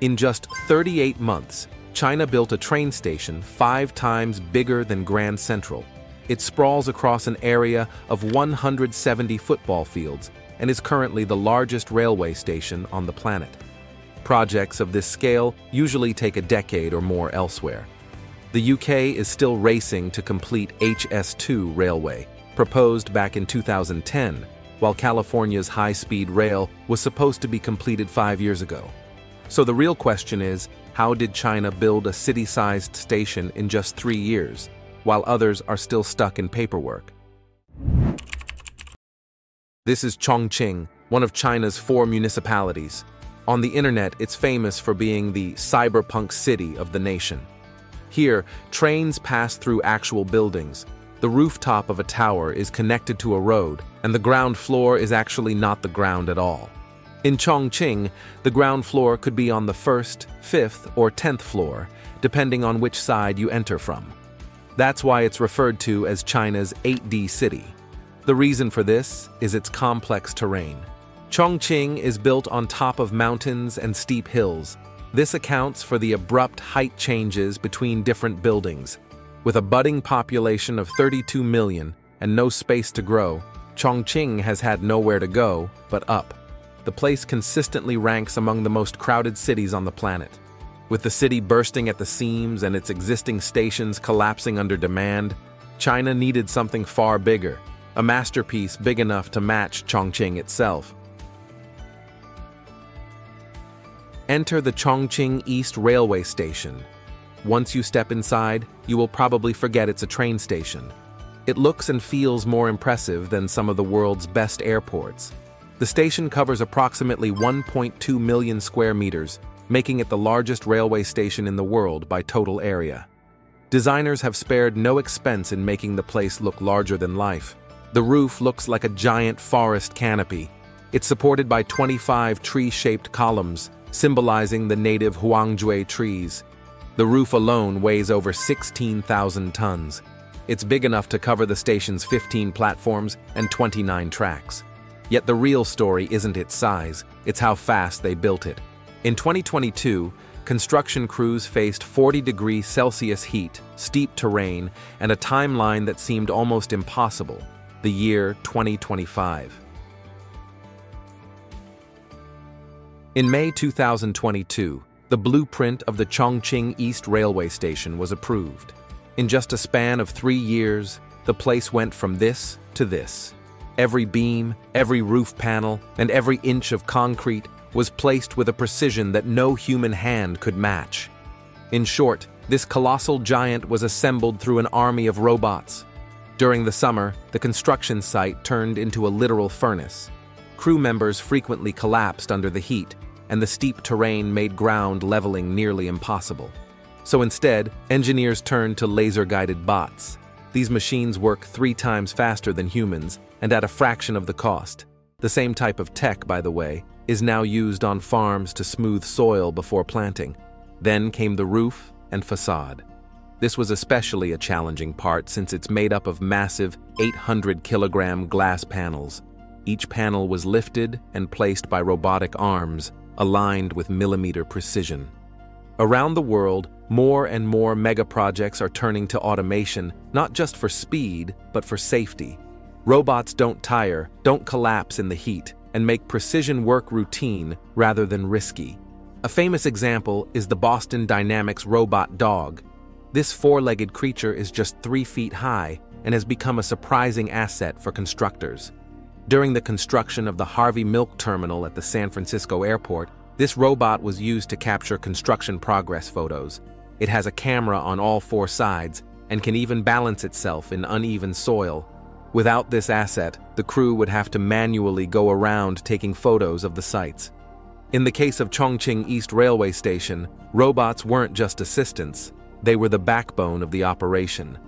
In just 38 months, China built a train station five times bigger than Grand Central. It sprawls across an area of 170 football fields and is currently the largest railway station on the planet. Projects of this scale usually take a decade or more elsewhere. The UK is still racing to complete HS2 railway, proposed back in 2010, while California's high-speed rail was supposed to be completed five years ago. So the real question is, how did China build a city-sized station in just three years, while others are still stuck in paperwork? This is Chongqing, one of China's four municipalities. On the internet, it's famous for being the cyberpunk city of the nation. Here, trains pass through actual buildings. The rooftop of a tower is connected to a road, and the ground floor is actually not the ground at all. In Chongqing, the ground floor could be on the first, fifth, or tenth floor, depending on which side you enter from. That's why it's referred to as China's 8D city. The reason for this is its complex terrain. Chongqing is built on top of mountains and steep hills. This accounts for the abrupt height changes between different buildings. With a budding population of 32 million and no space to grow, Chongqing has had nowhere to go but up the place consistently ranks among the most crowded cities on the planet. With the city bursting at the seams and its existing stations collapsing under demand, China needed something far bigger, a masterpiece big enough to match Chongqing itself. Enter the Chongqing East Railway Station. Once you step inside, you will probably forget it's a train station. It looks and feels more impressive than some of the world's best airports. The station covers approximately 1.2 million square meters, making it the largest railway station in the world by total area. Designers have spared no expense in making the place look larger than life. The roof looks like a giant forest canopy. It's supported by 25 tree-shaped columns, symbolizing the native Huangjue trees. The roof alone weighs over 16,000 tons. It's big enough to cover the station's 15 platforms and 29 tracks. Yet the real story isn't its size, it's how fast they built it. In 2022, construction crews faced 40 degree Celsius heat, steep terrain, and a timeline that seemed almost impossible, the year 2025. In May 2022, the blueprint of the Chongqing East Railway Station was approved. In just a span of three years, the place went from this to this. Every beam, every roof panel, and every inch of concrete was placed with a precision that no human hand could match. In short, this colossal giant was assembled through an army of robots. During the summer, the construction site turned into a literal furnace. Crew members frequently collapsed under the heat, and the steep terrain made ground leveling nearly impossible. So instead, engineers turned to laser-guided bots. These machines work three times faster than humans and at a fraction of the cost. The same type of tech, by the way, is now used on farms to smooth soil before planting. Then came the roof and facade. This was especially a challenging part since it's made up of massive 800 kilogram glass panels. Each panel was lifted and placed by robotic arms, aligned with millimeter precision. Around the world, more and more mega projects are turning to automation, not just for speed, but for safety. Robots don't tire, don't collapse in the heat, and make precision work routine rather than risky. A famous example is the Boston Dynamics robot dog. This four-legged creature is just three feet high and has become a surprising asset for constructors. During the construction of the Harvey Milk Terminal at the San Francisco airport, this robot was used to capture construction progress photos. It has a camera on all four sides and can even balance itself in uneven soil Without this asset, the crew would have to manually go around taking photos of the sites. In the case of Chongqing East Railway Station, robots weren't just assistants, they were the backbone of the operation.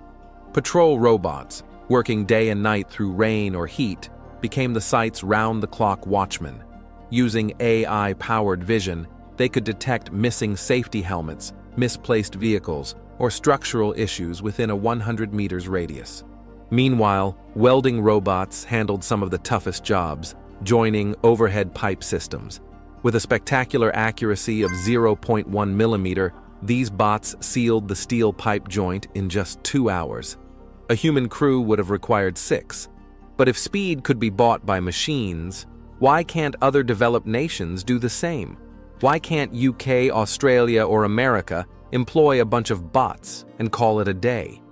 Patrol robots, working day and night through rain or heat, became the site's round-the-clock watchmen. Using AI-powered vision, they could detect missing safety helmets, misplaced vehicles, or structural issues within a 100 meters radius. Meanwhile, welding robots handled some of the toughest jobs, joining overhead pipe systems. With a spectacular accuracy of 0.1 millimeter, these bots sealed the steel pipe joint in just two hours. A human crew would have required six. But if speed could be bought by machines, why can't other developed nations do the same? Why can't UK, Australia, or America employ a bunch of bots and call it a day?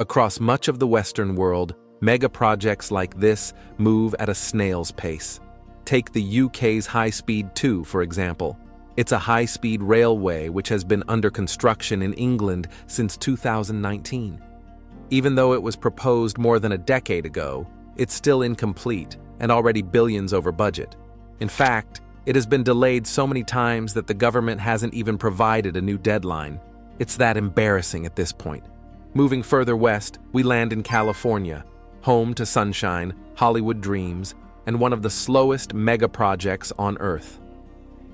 Across much of the Western world, mega projects like this move at a snail's pace. Take the UK's High Speed 2, for example. It's a high-speed railway which has been under construction in England since 2019. Even though it was proposed more than a decade ago, it's still incomplete and already billions over budget. In fact, it has been delayed so many times that the government hasn't even provided a new deadline. It's that embarrassing at this point. Moving further west, we land in California, home to sunshine, Hollywood dreams, and one of the slowest mega projects on Earth.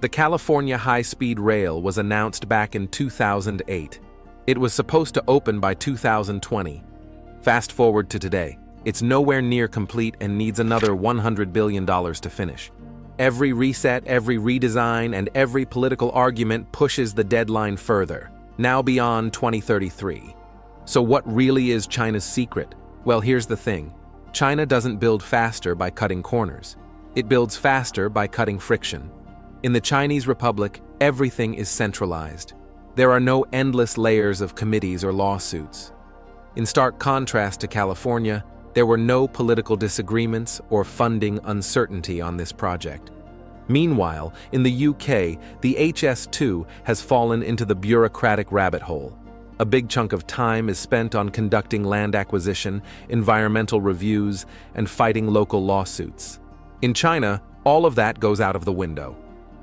The California High Speed Rail was announced back in 2008. It was supposed to open by 2020. Fast forward to today. It's nowhere near complete and needs another $100 billion to finish. Every reset, every redesign, and every political argument pushes the deadline further, now beyond 2033. So what really is China's secret? Well, here's the thing. China doesn't build faster by cutting corners. It builds faster by cutting friction. In the Chinese Republic, everything is centralized. There are no endless layers of committees or lawsuits. In stark contrast to California, there were no political disagreements or funding uncertainty on this project. Meanwhile, in the UK, the HS2 has fallen into the bureaucratic rabbit hole. A big chunk of time is spent on conducting land acquisition, environmental reviews, and fighting local lawsuits. In China, all of that goes out of the window.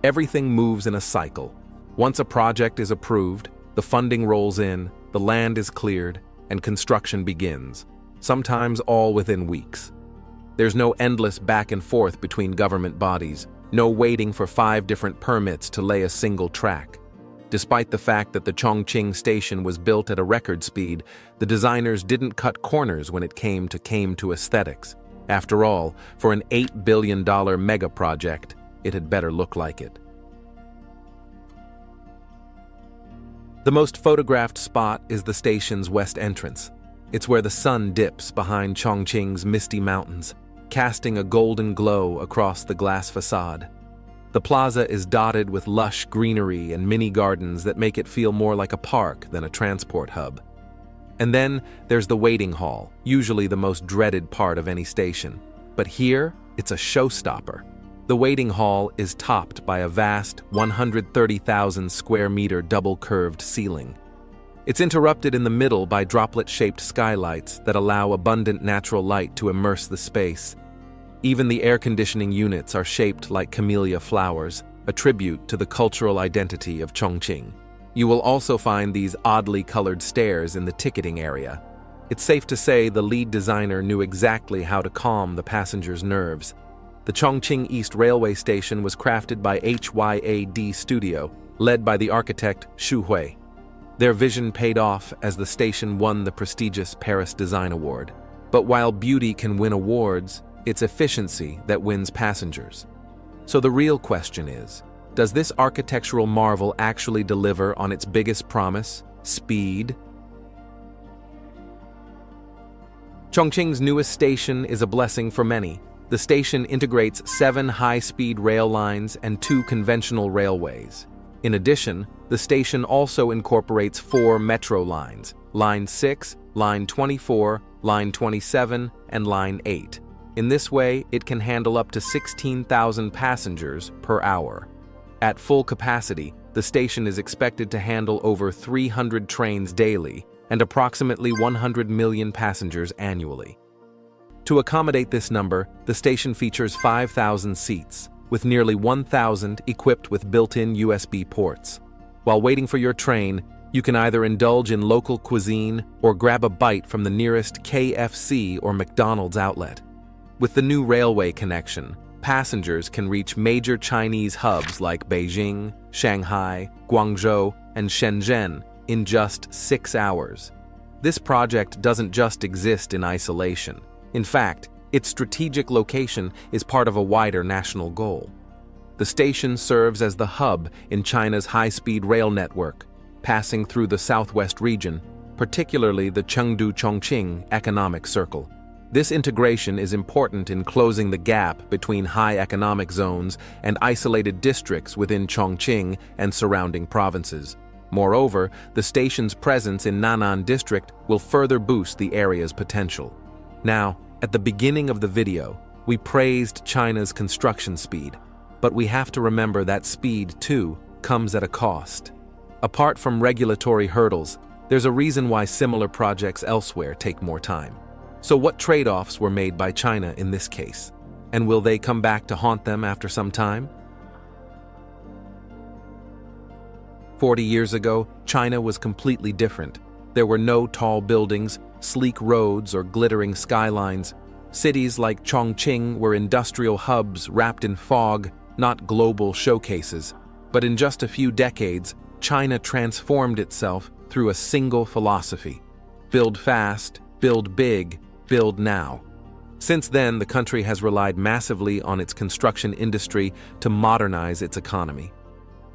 Everything moves in a cycle. Once a project is approved, the funding rolls in, the land is cleared, and construction begins, sometimes all within weeks. There's no endless back and forth between government bodies, no waiting for five different permits to lay a single track. Despite the fact that the Chongqing station was built at a record speed, the designers didn't cut corners when it came to came to aesthetics. After all, for an $8 billion mega project, it had better look like it. The most photographed spot is the station's west entrance. It's where the sun dips behind Chongqing's misty mountains, casting a golden glow across the glass facade. The plaza is dotted with lush greenery and mini gardens that make it feel more like a park than a transport hub. And then there's the waiting hall, usually the most dreaded part of any station. But here, it's a showstopper. The waiting hall is topped by a vast 130,000 square meter double curved ceiling. It's interrupted in the middle by droplet shaped skylights that allow abundant natural light to immerse the space, even the air conditioning units are shaped like camellia flowers, a tribute to the cultural identity of Chongqing. You will also find these oddly colored stairs in the ticketing area. It's safe to say the lead designer knew exactly how to calm the passengers' nerves. The Chongqing East Railway Station was crafted by HYAD Studio, led by the architect Xu Hui. Their vision paid off as the station won the prestigious Paris Design Award. But while beauty can win awards, it's efficiency that wins passengers. So the real question is, does this architectural marvel actually deliver on its biggest promise, speed? Chongqing's newest station is a blessing for many. The station integrates seven high-speed rail lines and two conventional railways. In addition, the station also incorporates four metro lines, Line 6, Line 24, Line 27, and Line 8. In this way, it can handle up to 16,000 passengers per hour. At full capacity, the station is expected to handle over 300 trains daily and approximately 100 million passengers annually. To accommodate this number, the station features 5,000 seats, with nearly 1,000 equipped with built-in USB ports. While waiting for your train, you can either indulge in local cuisine or grab a bite from the nearest KFC or McDonald's outlet. With the new railway connection, passengers can reach major Chinese hubs like Beijing, Shanghai, Guangzhou, and Shenzhen in just six hours. This project doesn't just exist in isolation. In fact, Its strategic location is part of a wider national goal. The station serves as the hub in China's high-speed rail network, passing through the southwest region, particularly the Chengdu-Chongqing economic circle. This integration is important in closing the gap between high economic zones and isolated districts within Chongqing and surrounding provinces. Moreover, the station's presence in Nan'an district will further boost the area's potential. Now, at the beginning of the video, we praised China's construction speed, but we have to remember that speed, too, comes at a cost. Apart from regulatory hurdles, there's a reason why similar projects elsewhere take more time. So what trade-offs were made by China in this case? And will they come back to haunt them after some time? Forty years ago, China was completely different. There were no tall buildings, sleek roads, or glittering skylines. Cities like Chongqing were industrial hubs wrapped in fog, not global showcases. But in just a few decades, China transformed itself through a single philosophy. Build fast, build big, build now. Since then, the country has relied massively on its construction industry to modernize its economy.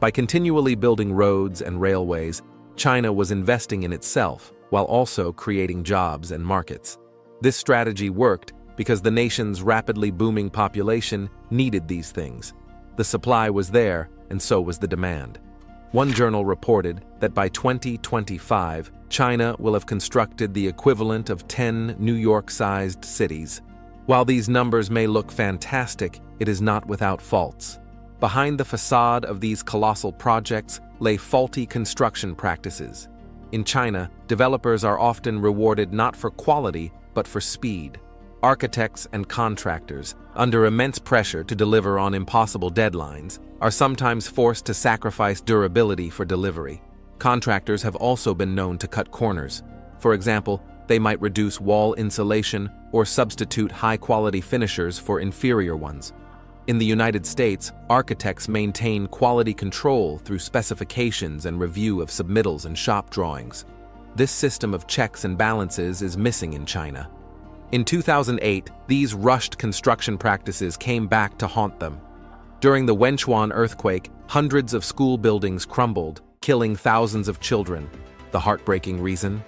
By continually building roads and railways, China was investing in itself while also creating jobs and markets. This strategy worked because the nation's rapidly booming population needed these things. The supply was there, and so was the demand. One journal reported that by 2025, China will have constructed the equivalent of 10 New York-sized cities. While these numbers may look fantastic, it is not without faults. Behind the facade of these colossal projects lay faulty construction practices. In China, developers are often rewarded not for quality, but for speed. Architects and contractors, under immense pressure to deliver on impossible deadlines, are sometimes forced to sacrifice durability for delivery. Contractors have also been known to cut corners. For example, they might reduce wall insulation or substitute high-quality finishers for inferior ones. In the United States, architects maintain quality control through specifications and review of submittals and shop drawings. This system of checks and balances is missing in China. In 2008, these rushed construction practices came back to haunt them. During the Wenchuan earthquake, hundreds of school buildings crumbled, killing thousands of children. The heartbreaking reason?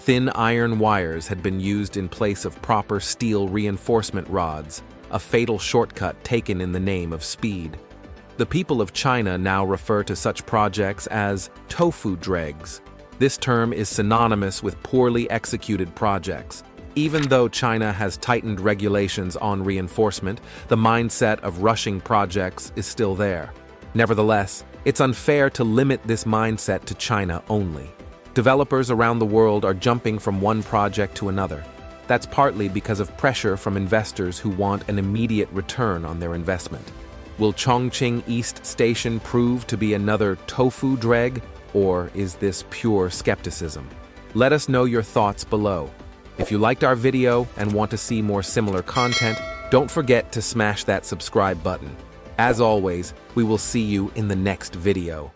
Thin iron wires had been used in place of proper steel reinforcement rods, a fatal shortcut taken in the name of speed. The people of China now refer to such projects as tofu dregs. This term is synonymous with poorly executed projects, even though China has tightened regulations on reinforcement, the mindset of rushing projects is still there. Nevertheless, it's unfair to limit this mindset to China only. Developers around the world are jumping from one project to another. That's partly because of pressure from investors who want an immediate return on their investment. Will Chongqing East Station prove to be another tofu dreg, or is this pure skepticism? Let us know your thoughts below. If you liked our video and want to see more similar content, don't forget to smash that subscribe button. As always, we will see you in the next video.